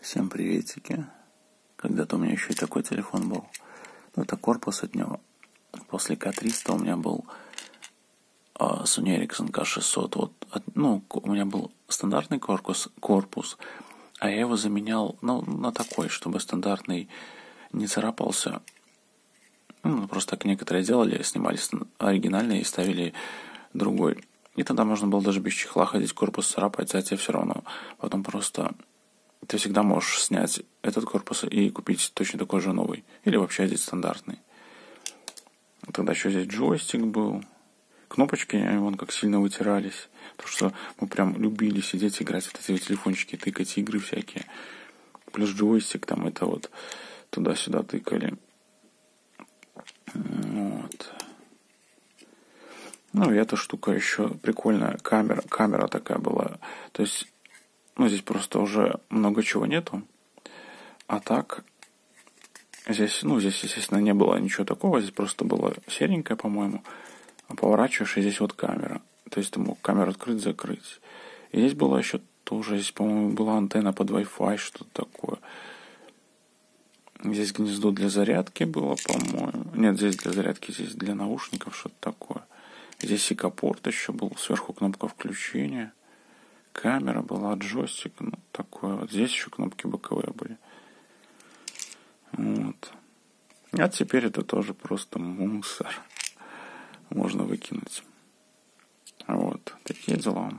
Всем приветики. Когда-то у меня еще и такой телефон был. Ну, это корпус от него. После К300 у меня был uh, Sony Ericsson K600. Вот, от, ну, у меня был стандартный корпус, корпус, а я его заменял ну, на такой, чтобы стандартный не царапался. Ну, просто так некоторые делали, снимали оригинальный и ставили другой. И тогда можно было даже без чехла ходить, корпус царапать, а тебе все равно. Потом просто ты всегда можешь снять этот корпус и купить точно такой же новый. Или вообще одеть стандартный. Тогда еще здесь джойстик был. Кнопочки, вон как сильно вытирались. То, что мы прям любили сидеть, играть в эти телефончики, тыкать игры всякие. Плюс джойстик там это вот туда-сюда тыкали. Вот. Ну, и эта штука еще прикольная. Камера, камера такая была. То есть ну, здесь просто уже много чего нету. А так, здесь, ну, здесь, естественно, не было ничего такого. Здесь просто было серенькое, по-моему. А поворачиваешь, и здесь вот камера. То есть ты мог камеру открыть, закрыть. И здесь было еще тоже, здесь, по-моему, была антенна под Wi-Fi, что-то такое. Здесь гнездо для зарядки было, по-моему. Нет, здесь для зарядки, здесь для наушников что-то такое. Здесь и капорт еще был, сверху кнопка включения камера была, джойстик, ну, такое вот. Здесь еще кнопки боковые были. Вот. А теперь это тоже просто мусор. Можно выкинуть. Вот. Такие дела.